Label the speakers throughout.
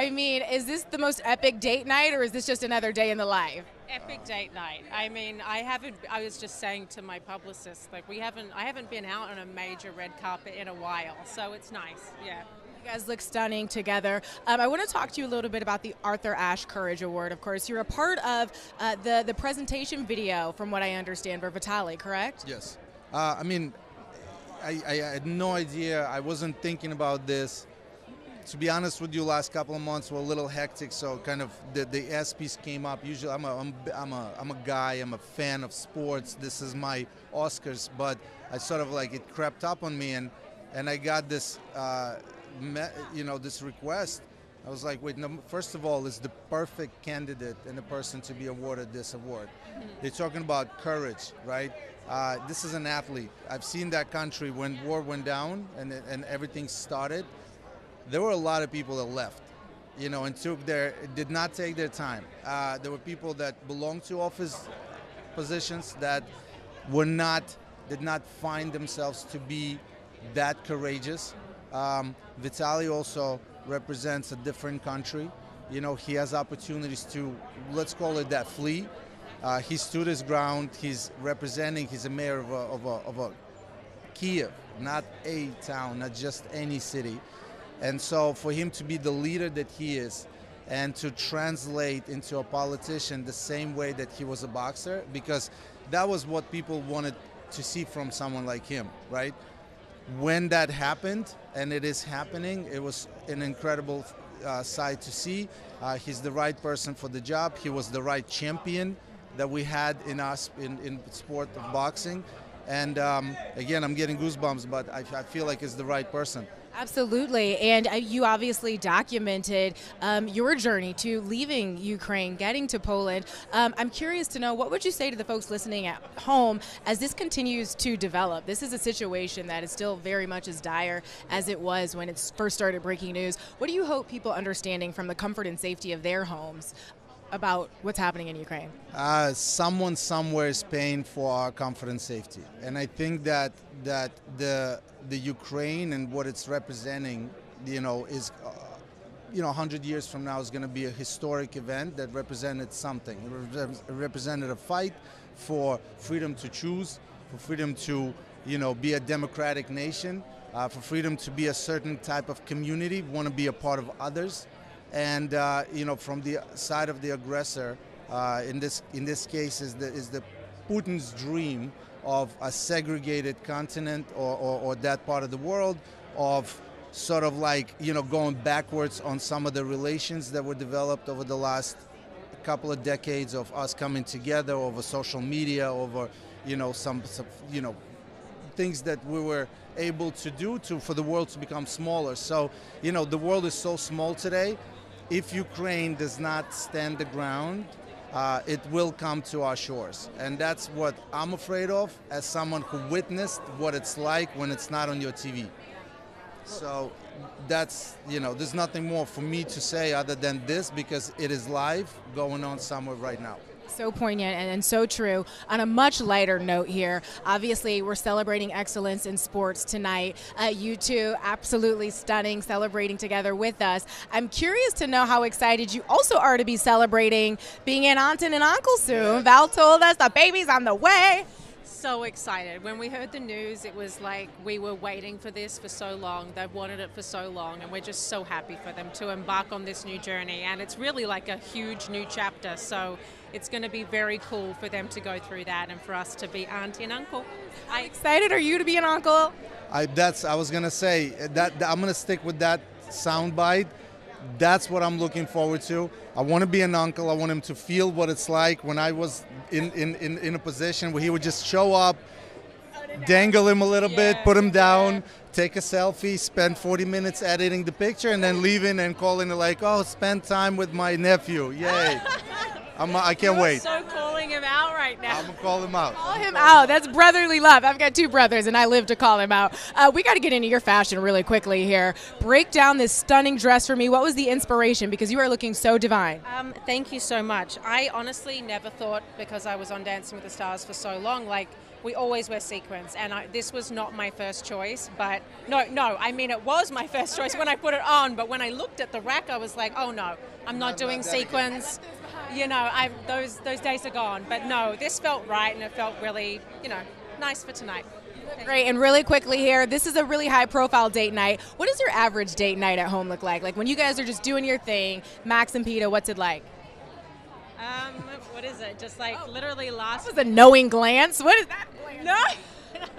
Speaker 1: I mean, is this the most epic date night, or is this just another day in the life?
Speaker 2: Epic date night. I mean, I haven't. I was just saying to my publicist, like, we haven't. I haven't been out on a major red carpet in a while, so it's nice. Yeah.
Speaker 1: You guys look stunning together. Um, I want to talk to you a little bit about the Arthur Ashe Courage Award. Of course, you're a part of uh, the the presentation video, from what I understand, for Vitali, correct?
Speaker 3: Yes. Uh, I mean, I, I had no idea. I wasn't thinking about this. To be honest with you, last couple of months were a little hectic, so kind of the, the ESPYs came up. Usually, I'm a, I'm, I'm, a, I'm a guy, I'm a fan of sports. This is my Oscars, but I sort of like it crept up on me, and, and I got this. Uh, you know, this request, I was like, wait, no, first of all, is the perfect candidate and the person to be awarded this award. Mm-hmm. They're talking about courage, right? Uh, this is an athlete. I've seen that country when war went down and, and everything started. There were a lot of people that left, you know, and took their, did not take their time. Uh, there were people that belonged to office positions that were not, did not find themselves to be that courageous um, Vitali also represents a different country. You know, he has opportunities to, let's call it that, flee. Uh, he stood his ground. He's representing, he's a mayor of a, of a, of a Kiev, not a town, not just any city. And so for him to be the leader that he is and to translate into a politician the same way that he was a boxer, because that was what people wanted to see from someone like him, right? when that happened, and it is happening, it was an incredible uh, sight to see. Uh, he's the right person for the job. He was the right champion that we had in us in, in sport of boxing. And um, again, I'm getting goosebumps, but I, I feel like it's the right person.
Speaker 1: Absolutely. And uh, you obviously documented um, your journey to leaving Ukraine, getting to Poland. Um, I'm curious to know what would you say to the folks listening at home as this continues to develop? This is a situation that is still very much as dire as it was when it first started breaking news. What do you hope people understanding from the comfort and safety of their homes about what's happening in Ukraine?
Speaker 3: Uh, someone somewhere is paying for our comfort and safety, and I think that that the the Ukraine and what it's representing, you know, is. Uh, you know, 100 years from now is going to be a historic event that represented something. It represented a fight for freedom to choose, for freedom to, you know, be a democratic nation, uh, for freedom to be a certain type of community, want to be a part of others and uh, you know from the side of the aggressor uh, in this in this case is the is the Putin's dream of a segregated continent or, or, or, that part of the world of sort of like you know going backwards on some of the relations that were developed over the last couple of decades of us coming together over social media over you know some, some you know things that we were able to do to for the world to become smaller. So you know the world is so small today if Ukraine does not stand the ground, uh, it will come to our shores. And that's what I'm afraid of as someone who witnessed what it's like when it's not on your TV. So that's, you know, there's nothing more for me to say other than this because it is live going on somewhere right now.
Speaker 1: So poignant and, and, so true. On a much lighter note here, obviously we're celebrating excellence in sports tonight. Uh, you two, absolutely stunning, celebrating together with us. I'm curious to know how excited you also are to be celebrating being an aunt and an uncle soon. Val told us the baby's on the way
Speaker 2: so excited. When we heard the news, it was like we were waiting for this for so long. They've wanted it for so long, and we're just so happy for them to embark on this new journey. And it's really like a huge new chapter. So it's going to be very cool for them to go through that and for us to be auntie and uncle.
Speaker 1: How excited are you to be an uncle?
Speaker 3: I that's I was gonna say that, that I'm gonna stick with that soundbite that's what I'm looking forward to. I want to be an uncle. I want him to feel what it's like when I was in, in, in, in a position where he would just show up, dangle him a little yeah, bit, put him down, yeah. take a selfie, spend 40 minutes editing the picture, and then leaving and calling it like, oh, spend time with my nephew. Yay. I'm, I can't wait.
Speaker 2: So calling him out right now.
Speaker 3: I'm gonna call him out.
Speaker 1: Call him out. That's brotherly love. I've got two brothers, and I live to call him out. Uh, we got to get into your fashion really quickly here. Break down this stunning dress for me. What was the inspiration? Because you are looking so divine.
Speaker 2: Um, thank you so much. I honestly never thought because I was on Dancing with the Stars for so long, like we always wear sequins, and I, this was not my first choice. But no, no, I mean it was my first choice when I put it on. But when I looked at the rack, I was like, oh no, I'm not doing sequins. You know, I, those those days are gone. But no, this felt right, and it felt really, you know, nice for tonight.
Speaker 1: Great. And really quickly here, this is a really high profile date night. What does your average date night at home look like? Like when you guys are just doing your thing, Max and Peta, what's it like?
Speaker 2: Um, what is it? Just like literally last.
Speaker 1: That was a knowing glance. What is that?
Speaker 2: No,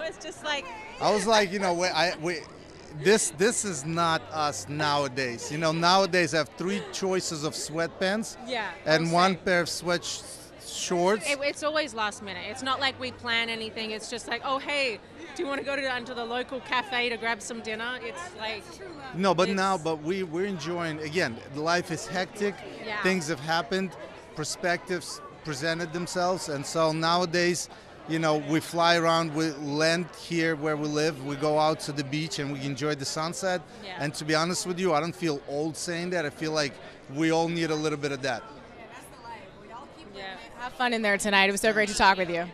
Speaker 2: it's just like.
Speaker 3: I was like, you know, we, I, we, this this is not us nowadays. You know, nowadays I have three choices of sweatpants
Speaker 2: Yeah.
Speaker 3: and one pair of sweat sh- shorts.
Speaker 2: It, it's always last minute. It's not like we plan anything. It's just like, oh hey, do you want to go to to the local cafe to grab some dinner? It's like.
Speaker 3: No, but now, but we we're enjoying. Again, life is hectic.
Speaker 2: Yeah.
Speaker 3: Things have happened. Perspectives presented themselves, and so nowadays, you know, we fly around. We land here where we live. We go out to the beach and we enjoy the sunset.
Speaker 2: Yeah.
Speaker 3: And to be honest with you, I don't feel old saying that. I feel like we all need a little bit of that.
Speaker 2: Yeah.
Speaker 1: Have fun in there tonight. It was so great to talk with you.